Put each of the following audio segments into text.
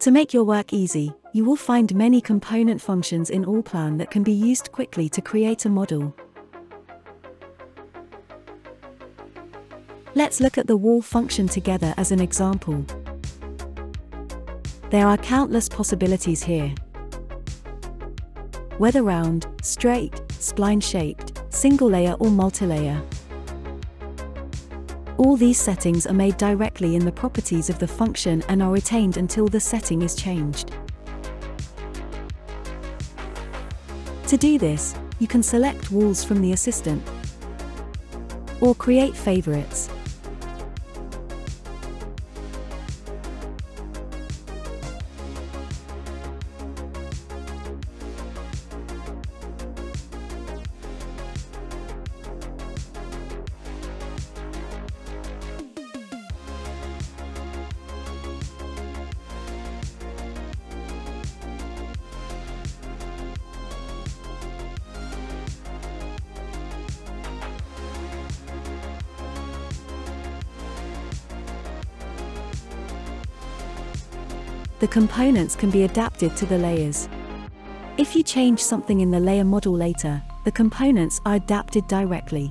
To make your work easy, you will find many component functions in Allplan that can be used quickly to create a model. Let's look at the wall function together as an example. There are countless possibilities here. Whether round, straight, spline-shaped, single layer or multi-layer. All these settings are made directly in the properties of the function and are retained until the setting is changed. To do this, you can select walls from the assistant or create favorites. The components can be adapted to the layers. If you change something in the layer model later, the components are adapted directly.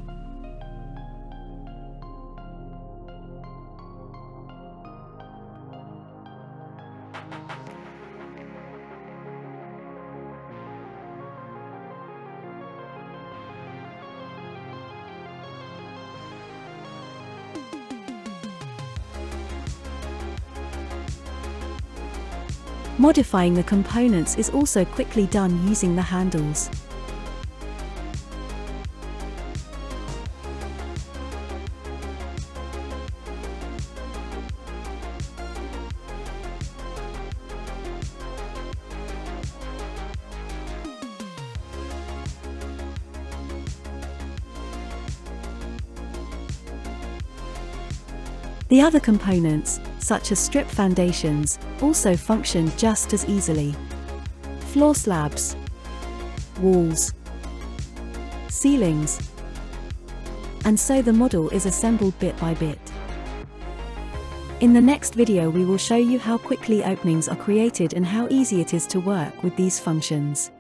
Modifying the components is also quickly done using the handles. The other components, such as strip foundations, also function just as easily. Floor slabs, walls, ceilings, and so the model is assembled bit by bit. In the next video we will show you how quickly openings are created and how easy it is to work with these functions.